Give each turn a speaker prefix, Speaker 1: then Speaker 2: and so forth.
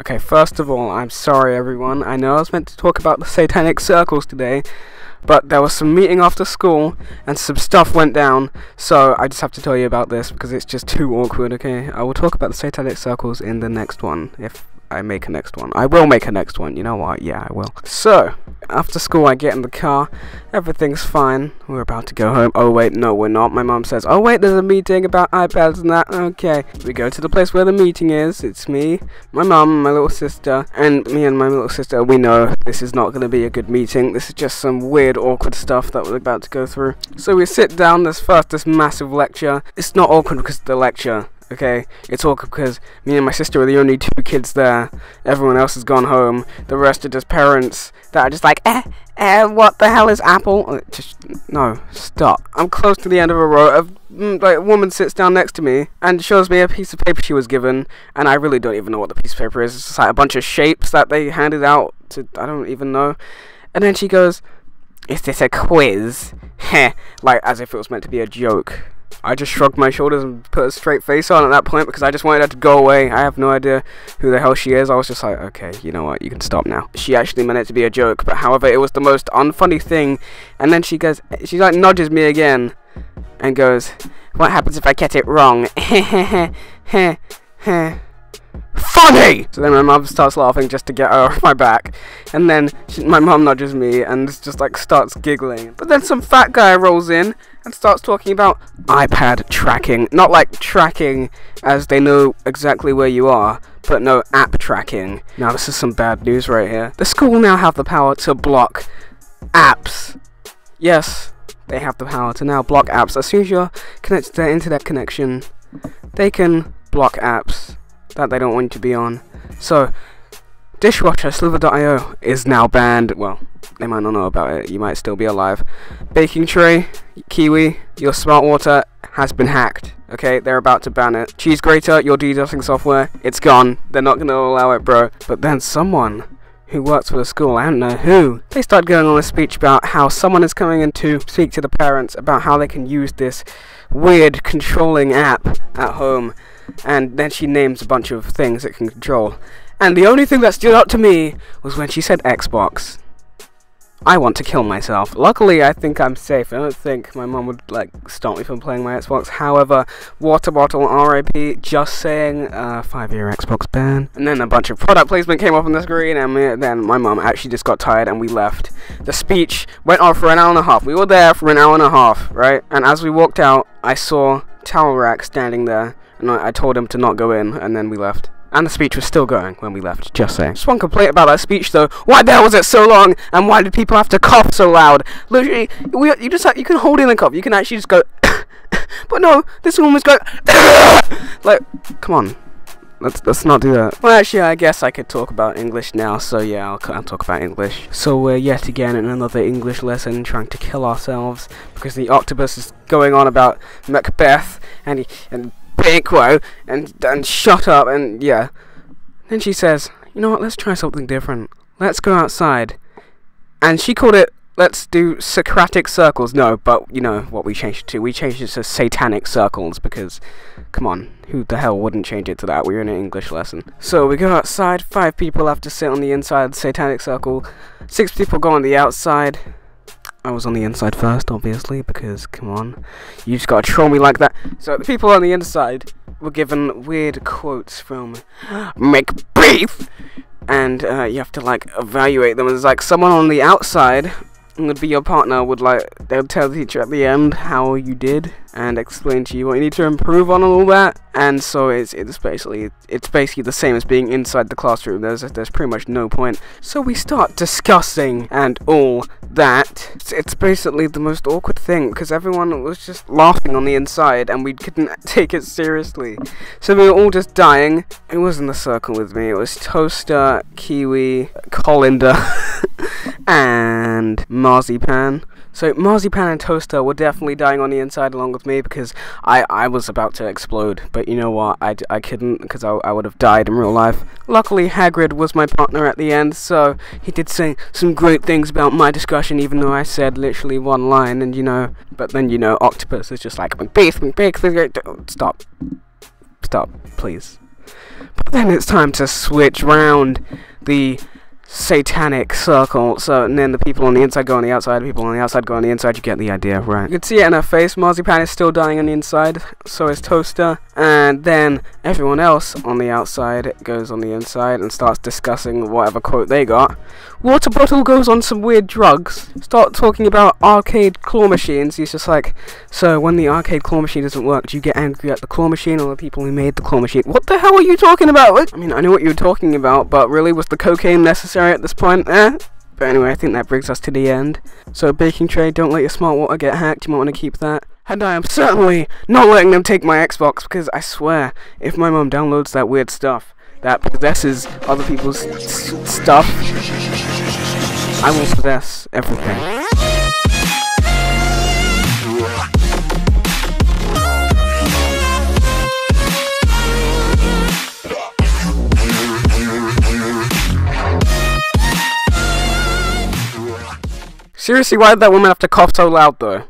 Speaker 1: Okay, first of all, I'm sorry everyone. I know I was meant to talk about the satanic circles today, but there was some meeting after school and some stuff went down, so I just have to tell you about this because it's just too awkward, okay? I will talk about the satanic circles in the next one if I make a next one. I will make a next one, you know what? Yeah, I will. So, after school I get in the car, everything's fine. We're about to go home. Oh wait, no we're not. My mom says, oh wait, there's a meeting about iPads and that. Okay. We go to the place where the meeting is. It's me, my mom, my little sister, and me and my little sister, we know this is not going to be a good meeting. This is just some weird, awkward stuff that we're about to go through. So we sit down, there's first this massive lecture. It's not awkward because the lecture okay? It's all because me and my sister are the only two kids there. Everyone else has gone home. The rest are just parents that are just like, eh, eh, what the hell is Apple? Uh, just, no, stop. I'm close to the end of a row of, mm, like, a woman sits down next to me and shows me a piece of paper she was given, and I really don't even know what the piece of paper is. It's just like a bunch of shapes that they handed out to, I don't even know. And then she goes, is this a quiz? Heh, like as if it was meant to be a joke. I just shrugged my shoulders and put a straight face on at that point because I just wanted her to go away. I have no idea who the hell she is. I was just like, okay, you know what, you can stop now. She actually meant it to be a joke, but however, it was the most unfunny thing. And then she goes, she like nudges me again and goes, what happens if I get it wrong? Funny! So then my mum starts laughing just to get her off my back. And then she, my mum nudges me and just like starts giggling. But then some fat guy rolls in and starts talking about iPad tracking. Not like tracking as they know exactly where you are, but no app tracking. Now this is some bad news right here. The school now have the power to block apps. Yes, they have the power to now block apps. As soon as you're connected to their internet connection, they can block apps that they don't want you to be on. So, Dishwasher Slither.io is now banned. Well, they might not know about it. You might still be alive. Baking Tray, Kiwi, your smart water has been hacked. Okay, they're about to ban it. Cheese grater, your DDoSing software, it's gone. They're not gonna allow it, bro. But then someone who works for the school, I don't know who, they start going on a speech about how someone is coming in to speak to the parents about how they can use this weird controlling app at home and then she names a bunch of things it can control. And the only thing that stood out to me was when she said Xbox. I want to kill myself. Luckily, I think I'm safe. I don't think my mom would like stop me from playing my Xbox. However, water bottle RIP. Just saying, uh, five-year Xbox ban. And then a bunch of product placement came up on the screen, and then my mom actually just got tired, and we left. The speech went on for an hour and a half. We were there for an hour and a half, right? And as we walked out, I saw towel rack standing there and I, I told him to not go in, and then we left. And the speech was still going when we left, just saying. Just one complaint about that speech though. Why the hell was it so long? And why did people have to cough so loud? Literally, we, you just have, you can hold in the cough. You can actually just go. but no, this woman was going. like, come on. Let's let's not do that. Well, actually, I guess I could talk about English now. So yeah, I'll, I'll talk about English. So we're yet again in another English lesson, trying to kill ourselves because the octopus is going on about Macbeth and he, and And and shut up and yeah. Then she says, you know what, let's try something different. Let's go outside. And she called it let's do Socratic circles. No, but you know what we changed it to. We changed it to satanic circles because come on, who the hell wouldn't change it to that? We're in an English lesson. So we go outside, five people have to sit on the inside satanic circle, six people go on the outside. I was on the inside first, obviously, because, come on, you just gotta troll me like that. So, the people on the inside were given weird quotes from Macbeth, and uh, you have to, like, evaluate them. It's like someone on the outside would be your partner would like they'll tell the teacher at the end how you did and explain to you what you need to improve on and all that. And so it's it's basically it's basically the same as being inside the classroom. There's there's pretty much no point. So we start discussing and all that. It's, it's basically the most awkward thing because everyone was just laughing on the inside and we couldn't take it seriously. So we were all just dying. It wasn't a circle with me. It was toaster kiwi colander and marzipan. So marzipan and toaster were definitely dying on the inside along with me because I, I was about to explode. But you know what? I, I couldn't because I, I would have died in real life. Luckily, Hagrid was my partner at the end, so he did say some great things about my discussion, even though I said literally one line. And you know, but then you know, Octopus is just like, Macbeth, Macbeth, stop, stop, please. But then it's time to switch round the satanic circle. So and then the people on the inside go on the outside, people on the outside go on the inside. You get the idea, right? You can see it in her face. Marzipan is still dying on the inside. So is Toaster, and then everyone else on the outside goes on the inside and starts discussing whatever quote they got. Water Bottle goes on some weird drugs. Start talking about arcade claw machines. He's just like, so when the arcade claw machine doesn't work, do you get angry at the claw machine or the people who made the claw machine? What the hell are you talking about? I mean, I know what you were talking about, but really, was the cocaine necessary at this point? Eh? But anyway, I think that brings us to the end. So, baking tray, don't let your smart water get hacked. You might want to keep that. And I am certainly not letting them take my Xbox because I swear, if my mom downloads that weird stuff that possesses other people's stuff, I will possess everything. Seriously, why did that woman have to cough so loud though?